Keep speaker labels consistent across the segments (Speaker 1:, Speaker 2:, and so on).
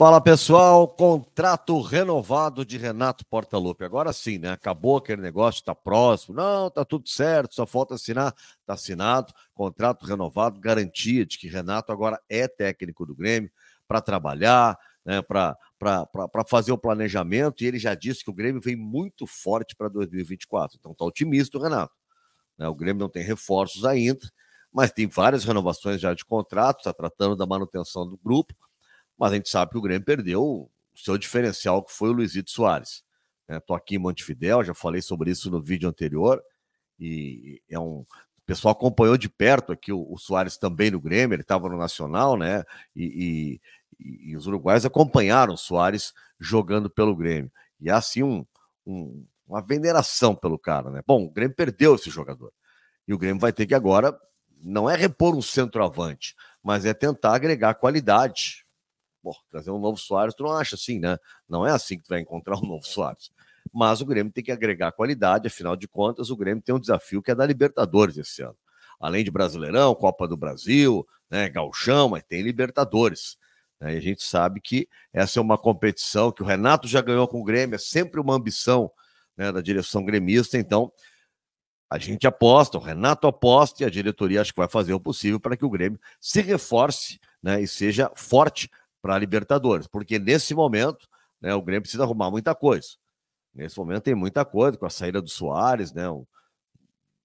Speaker 1: Fala pessoal, contrato renovado de Renato Portaluppi. Agora sim, né? Acabou aquele negócio, tá próximo. Não, tá tudo certo, só falta assinar. Tá assinado, contrato renovado, garantia de que Renato agora é técnico do Grêmio para trabalhar, né? Para fazer o planejamento. E ele já disse que o Grêmio vem muito forte para 2024. Então tá otimista o Renato. Né? O Grêmio não tem reforços ainda, mas tem várias renovações já de contrato, está tratando da manutenção do grupo mas a gente sabe que o Grêmio perdeu o seu diferencial, que foi o Luizito Soares. Estou né? aqui em Montevidéu, já falei sobre isso no vídeo anterior, e é um. O pessoal acompanhou de perto aqui o, o Soares também no Grêmio, ele estava no Nacional, né? E, e, e, os uruguais acompanharam o Soares jogando pelo Grêmio. E há assim um, um, uma veneração pelo cara, né? Bom, o Grêmio perdeu esse jogador. E o Grêmio vai ter que agora, não é repor um centroavante, mas é tentar agregar qualidade Pô, trazer um novo Soares, tu não acha assim, né? Não é assim que tu vai encontrar um novo Soares. Mas o Grêmio tem que agregar qualidade, afinal de contas, o Grêmio tem um desafio que é da Libertadores esse ano. Além de Brasileirão, Copa do Brasil, né, Galchão, mas tem Libertadores. Né? E a gente sabe que essa é uma competição que o Renato já ganhou com o Grêmio, é sempre uma ambição né, da direção gremista, então a gente aposta, o Renato aposta e a diretoria acho que vai fazer o possível para que o Grêmio se reforce né, e seja forte para a Libertadores, porque nesse momento né, o Grêmio precisa arrumar muita coisa. Nesse momento tem muita coisa, com a saída do Soares, né?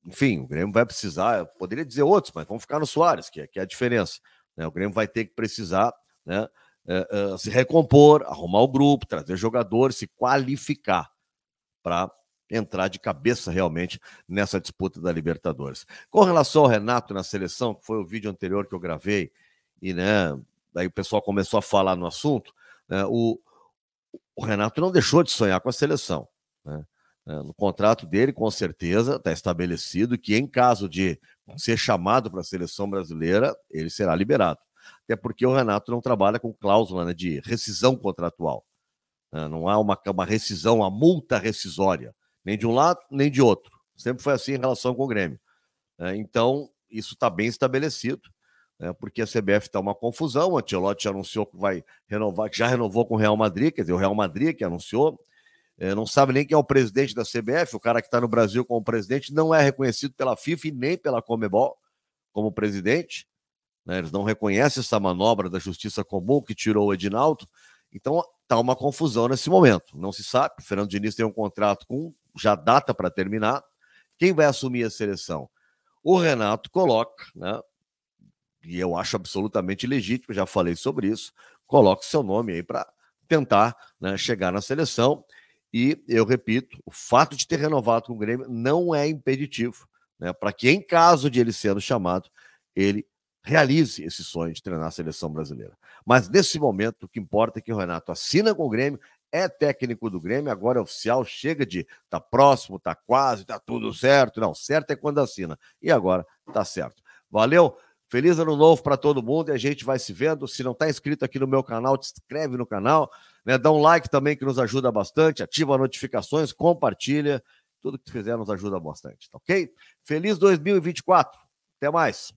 Speaker 1: enfim, o Grêmio vai precisar, eu poderia dizer outros, mas vamos ficar no Soares, que é, que é a diferença. Né? O Grêmio vai ter que precisar né, é, é, se recompor, arrumar o grupo, trazer jogadores, se qualificar para entrar de cabeça realmente nessa disputa da Libertadores. Com relação ao Renato na seleção, que foi o vídeo anterior que eu gravei, e né, daí o pessoal começou a falar no assunto, né, o, o, Renato não deixou de sonhar com a seleção. Né? É, no contrato dele, com certeza, está estabelecido que, em caso de ser chamado para a seleção brasileira, ele será liberado. Até porque o Renato não trabalha com cláusula né, de rescisão contratual. Né? Não há uma, uma rescisão, uma multa rescisória, nem de um lado, nem de outro. Sempre foi assim em relação com o Grêmio. Né? Então, isso está bem estabelecido né, porque a CBF está uma confusão. O Ancelotti anunciou que vai renovar, que já renovou com o Real Madrid, quer dizer, o Real Madrid que anunciou. É, não sabe nem quem é o presidente da CBF, o cara que está no Brasil como presidente não é reconhecido pela FIFA e nem pela Comebol como presidente. Né, eles não reconhecem essa manobra da justiça comum que tirou o Edinaldo. Então está uma confusão nesse momento. Não se sabe. O Fernando Diniz tem um contrato com já data para terminar. Quem vai assumir a seleção? O Renato coloca né, e eu acho absolutamente legítimo, já falei sobre isso, coloque seu nome aí para tentar né, chegar na seleção. E eu repito, o fato de ter renovado com o Grêmio não é impeditivo né, para que, em caso de ele sendo chamado, ele realize esse sonho de treinar a seleção brasileira. Mas nesse momento, o que importa é que o Renato assina com o Grêmio, é técnico do Grêmio, agora é oficial, chega de tá próximo, tá quase, tá tudo certo. Não, certo é quando assina. E agora tá certo. Valeu. Feliz ano novo para todo mundo e a gente vai se vendo. Se não está inscrito aqui no meu canal, te inscreve no canal, né? Dá um like também que nos ajuda bastante, ativa notificações, compartilha. Tudo que fizer nos ajuda bastante, tá ok? Feliz 2024. Até mais.